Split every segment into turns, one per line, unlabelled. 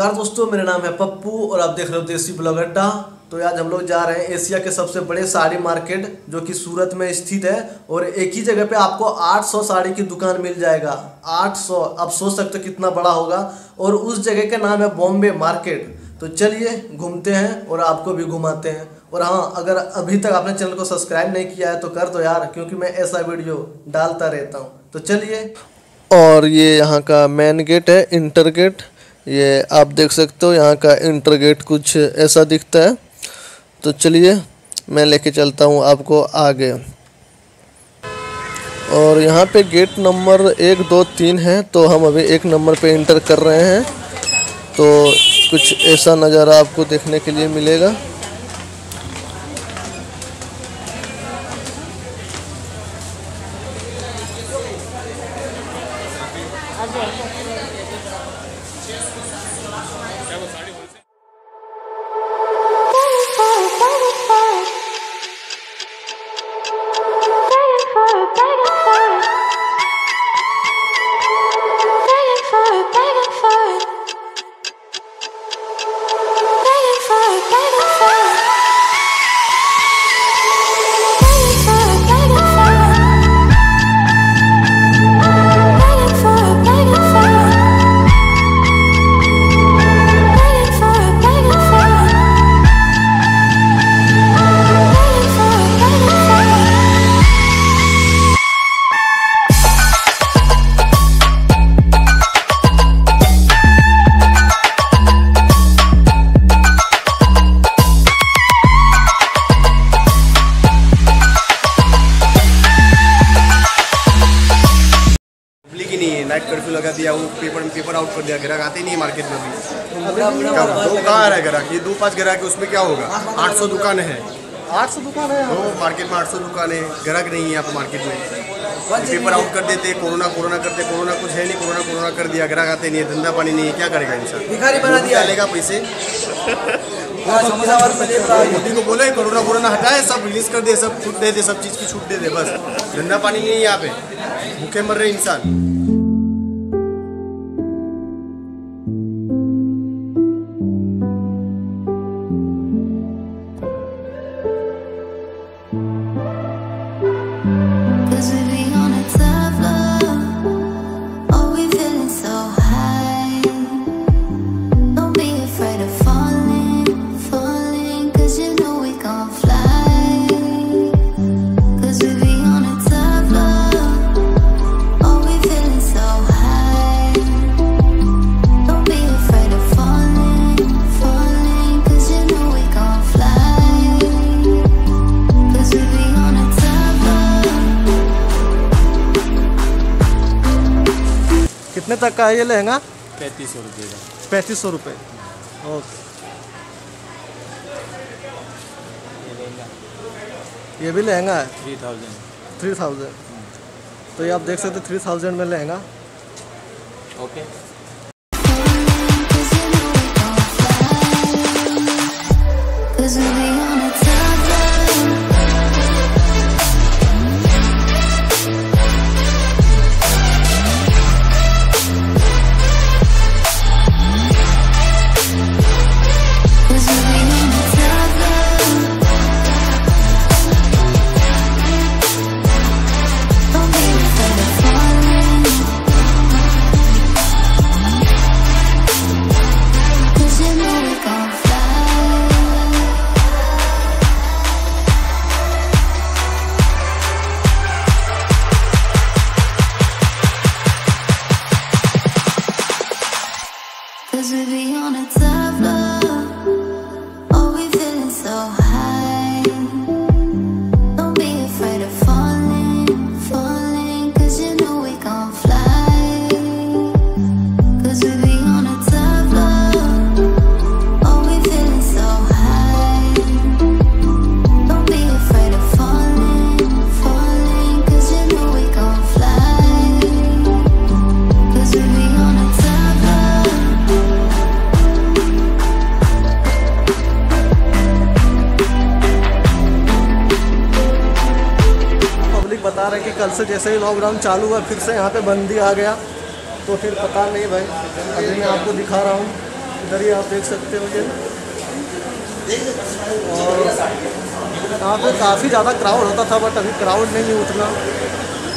नमस्कार दोस्तों, मेरा नाम है पप्पू और आप देख रहे हो देसी ब्लॉग अड्डा। तो आज हम लोग जा रहे हैं एशिया के सबसे बड़े साड़ी मार्केट, जो कि सूरत में स्थित है और एक ही जगह पे आपको 800 साड़ी की दुकान मिल जाएगा। 800 आप सोच सकते हो कितना बड़ा होगा। और उस जगह का नाम है बॉम्बे मार्केट। तो चलिए घूमते हैं और आपको भी घुमाते हैं। और हाँ अगर अभी तक आपने चैनल को सब्सक्राइब नहीं किया है तो कर दो यार, क्योंकि मैं ऐसा वीडियो डालता रहता हूँ। तो चलिए।
और ये यहाँ का मेन गेट है, इंटर गेट। ये आप देख सकते हो, यहाँ का इंटर गेट कुछ ऐसा दिखता है। तो चलिए, मैं लेके चलता हूँ आपको आगे। और यहाँ पे गेट नंबर एक, दो, तीन है तो हम अभी एक नंबर पे इंटर कर रहे हैं। तो कुछ ऐसा नज़ारा आपको देखने के लिए मिलेगा।
पब्लिक लगा दिया वो पेपर में पेपर आउट कर दिया ग्राहक आते ही नहीं है मार्केट में अभी। क्या दो कहाँ रहा ग्राहक ये दो पाँच ग्राहक उसमें क्या होगा? आठ सौ दुकान है।
आठ सौ दुकान है।
तो मार्केट में आठ सौ दुकान है ग्राहक नहीं है यहाँ मार्केट में। पेपर आउट कर देते कोरोना कोरोना करते कोरोना कुछ है नहीं कोरोना कोरोना कर दिया ग्राहक आते नहीं है धंधा पानी नहीं है क्या करेगा इंसान?
भिखारी बना दिया।
लेगा पैसे। मोदी को बोले कोरोना कोरोना हटाए सब रिलीज़ कर दे सब छूट दे दे सब चीज़ की छूट दे दे बस। धंधा पानी नहीं है यहाँ पे। भूखे मर रहे इंसान।
तक का है ये लहंगा?
पैंतीस सौ रुपये का।
पैंतीस सौ रुपये। ओके ये भी लहंगा है?
Three thousand.
Three thousand. तो ये आप देख सकते थ्री थाउज़ेंड में लहंगा।
ओके।
Cause we
कल से जैसे ही लॉकडाउन चालू हुआ, फिर से यहाँ पे बंदी आ गया। तो फिर पता नहीं भाई, अभी मैं आपको दिखा रहा हूँ। इधर ही आप देख सकते हो ये। और यहाँ पे काफ़ी ज़्यादा क्राउड होता था बट अभी क्राउड नहीं उतना।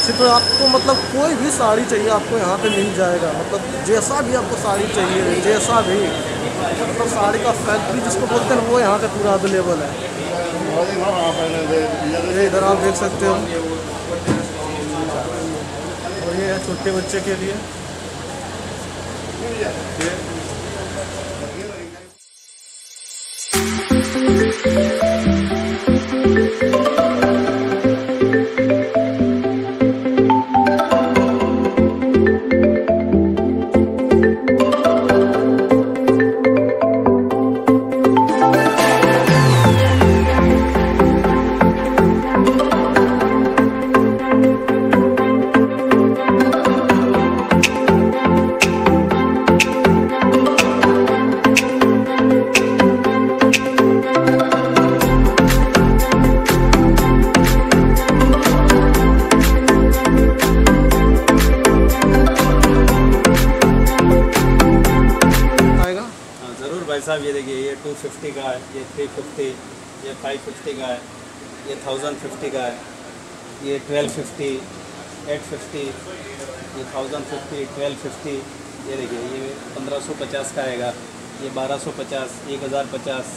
सिर्फ़ आपको मतलब कोई भी साड़ी चाहिए आपको यहाँ पे मिल जाएगा। मतलब जैसा भी आपको साड़ी चाहिए, जैसा भी। मतलब साड़ी का फैक्ट्री जिसको बोलते हैं वो यहाँ पे पूरा अवेलेबल है। इधर आप देख सकते हो। ये है छोटे बच्चे के लिए। ये
साहब ये देखिए ये टू फिफ्टी का है ये थ्री फिफ्टी ये फाइव फिफ्टी का है ये थाउज़ेंड फिफ्टी का है ये ट्वेल्व फिफ्टी एट फिफ्टी ये थाउज़ेंड फिफ्टी ट्वेल्व फिफ्टी ये देखिए ये पंद्रह सौ पचास का आएगा ये बारह सौ पचास एक हज़ार पचास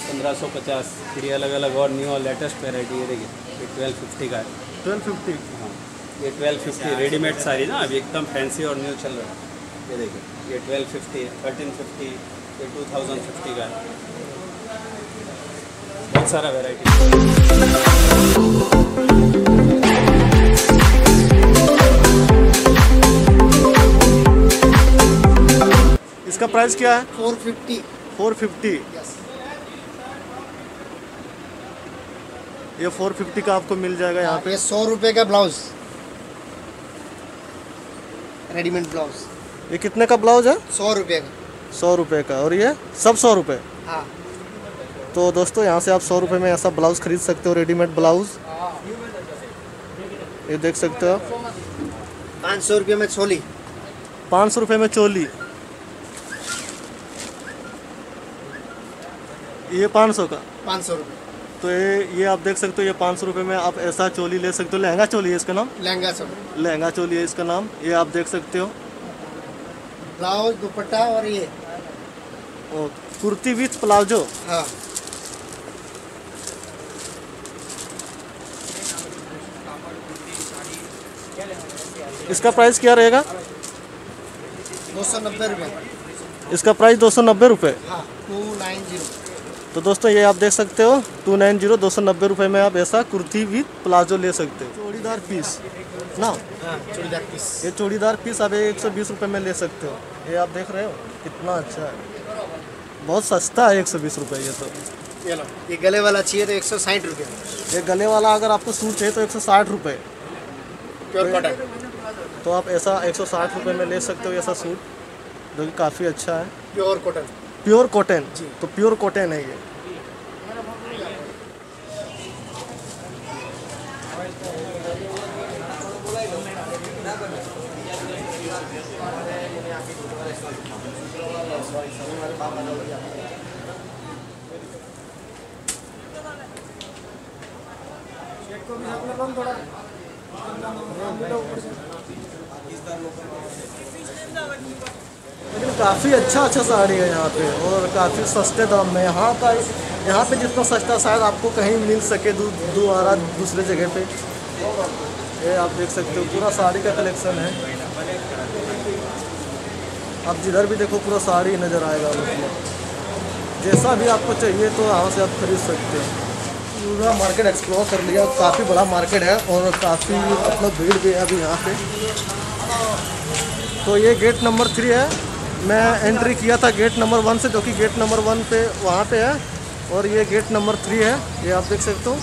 पंद्रह सौ पचास फिर ये अलग अलग और न्यू और लेटेस्ट वेराइटी ये देखिए ये ट्वेल्व फिफ्टी का है।
ट्वेल्व फिफ्टी
हाँ ये ट्वेल्व फिफ्टी रेडीमेड साड़ी ना अभी एकदम फैंसी और न्यू चल रहा है। ये देखिए ये ट्वेल्व फिफ्टी थर्टीन फिफ्टी ये टू थाउज़ेंड फिफ्टी का है। बहुत सारा वेराइटी
इसका प्राइस क्या है?
फोर फिफ्टी
फोर फिफ्टी ये फोर फिफ्टी का आपको मिल जाएगा यहाँ पे।
सौ रुपये का ब्लाउज रेडीमेड ब्लाउज
ये कितने का ब्लाउज है?
सौ रुपये का।
सौ रुपये का और ये सब सौ रुपये
हाँ।
तो दोस्तों यहाँ से आप सौ रुपये में ऐसा ब्लाउज खरीद सकते हो रेडीमेड ब्लाउज। ये देख सकते हो
पाँच सौ रुपये में छोली।
पाँच सौ रुपये में चोली। ये पाँच सौ का।
पाँच सौ रुपये
तो ये ये आप देख सकते हो ये पाँच सौ रुपये में आप ऐसा चोली ले सकते हो। लहंगा चोली है इसका नाम?
लहंगा सब
लहंगा चोली है इसका नाम। ये आप देख सकते हो।
ब्लाउज दुपट्टा और ये।
Kurti with palazzo.
हाँ।
इसका प्राइस क्या रहेगा?
दो सौ नब्बे रुपये
इसका प्राइस दो सौ नब्बे रुपये
हाँ टू नाइन ज़ीरो।
तो दोस्तों ये आप देख सकते हो टू नाइन ज़ीरो दो सौ नब्बे रुपये में आप ऐसा कुर्ती विथ प्लाजो ले सकते हो। चूड़ीदार पीस। ना?
हाँ चूड़ीदार पीस।
ये चूड़ीदार पीस आप एक सौ बीस रुपये में ले सकते हो। ये आप देख रहे हो कितना अच्छा है। बहुत सस्ता है एक सौ बीस रुपये ये तो।
चलो ये गले वाला चाहिए तो एक सौ साठ रुपये
ये गले वाला अगर आपको सूट चाहिए तो एक सौ साठ रुपये
प्योर कॉटन
तो आप ऐसा एक सौ साठ रुपये में ले सकते हो ऐसा सूट जो कि काफ़ी अच्छा है।
प्योर कॉटन
प्योर कॉटन तो प्योर कॉटन है ये। लेकिन काफ़ी अच्छा अच्छा साड़ी है यहाँ पे और काफ़ी सस्ते दाम में। यहाँ का, यहाँ पे जितना सस्ता शायद आपको कहीं मिल सके दोबारा दूसरे जगह पे। ये आप देख सकते हो, पूरा साड़ी का कलेक्शन है। आप जिधर भी देखो, पूरा साड़ी नज़र आएगा मतलब जैसा भी आपको चाहिए तो यहाँ से आप खरीद सकते हैं। पूरा मार्केट एक्सप्लोर कर लिया। काफ़ी बड़ा मार्केट है और काफ़ी मतलब भीड़ भी है अभी यहाँ पे। तो ये गेट नंबर थ्री है। मैं एंट्री किया था गेट नंबर वन से, जो कि गेट नंबर वन पे, वहाँ पे है। और ये गेट नंबर थ्री है। ये आप देख सकते हो।